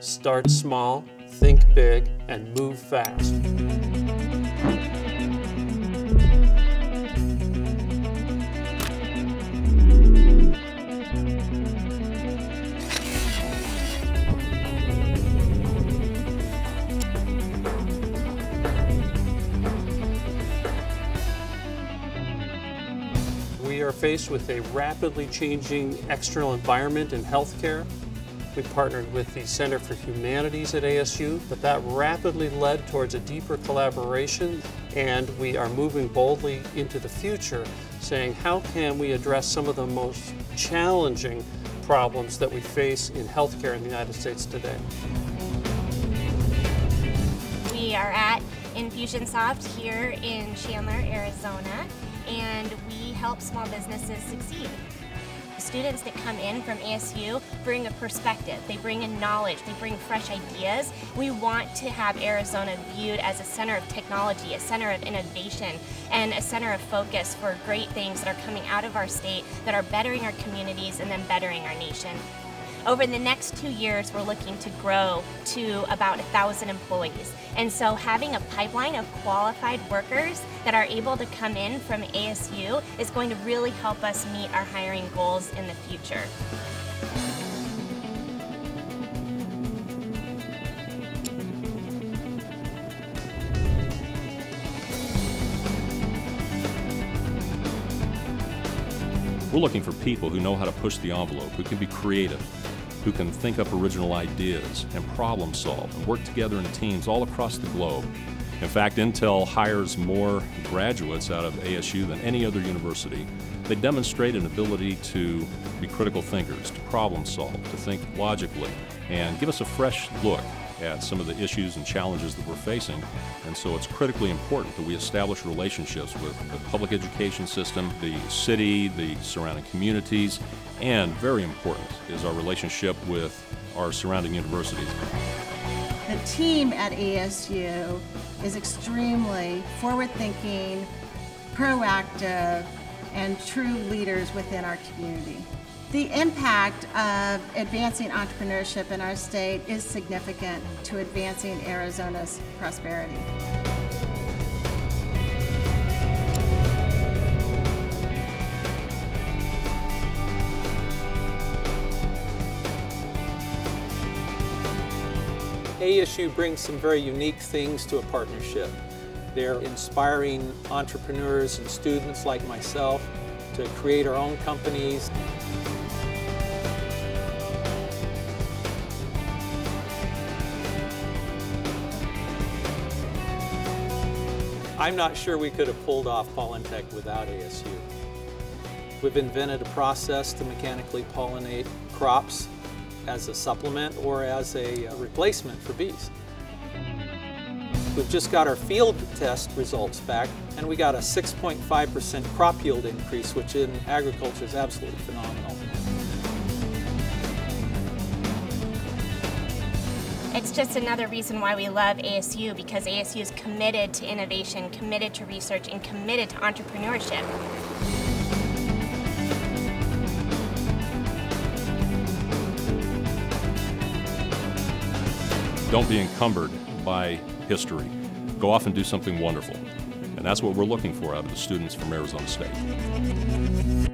Start small, think big, and move fast. We are faced with a rapidly changing external environment in healthcare. We partnered with the Center for Humanities at ASU, but that rapidly led towards a deeper collaboration, and we are moving boldly into the future, saying how can we address some of the most challenging problems that we face in healthcare in the United States today. We are at Infusionsoft here in Chandler, Arizona, and we help small businesses succeed. Students that come in from ASU bring a perspective, they bring in knowledge, they bring fresh ideas. We want to have Arizona viewed as a center of technology, a center of innovation, and a center of focus for great things that are coming out of our state that are bettering our communities and then bettering our nation. Over the next two years, we're looking to grow to about 1,000 employees. And so having a pipeline of qualified workers that are able to come in from ASU is going to really help us meet our hiring goals in the future. We're looking for people who know how to push the envelope, who can be creative, who can think up original ideas and problem solve and work together in teams all across the globe. In fact, Intel hires more graduates out of ASU than any other university. They demonstrate an ability to be critical thinkers, to problem solve, to think logically, and give us a fresh look at some of the issues and challenges that we're facing. And so it's critically important that we establish relationships with the public education system, the city, the surrounding communities, and very important is our relationship with our surrounding universities. The team at ASU is extremely forward thinking, proactive, and true leaders within our community. The impact of advancing entrepreneurship in our state is significant to advancing Arizona's prosperity. ASU brings some very unique things to a partnership. They're inspiring entrepreneurs and students like myself to create our own companies. I'm not sure we could have pulled off Pollen-Tech without ASU. We've invented a process to mechanically pollinate crops as a supplement or as a replacement for bees. We've just got our field test results back and we got a 6.5% crop yield increase, which in agriculture is absolutely phenomenal. It's just another reason why we love ASU because ASU is committed to innovation, committed to research, and committed to entrepreneurship. Don't be encumbered by history. Go off and do something wonderful. And that's what we're looking for out of the students from Arizona State.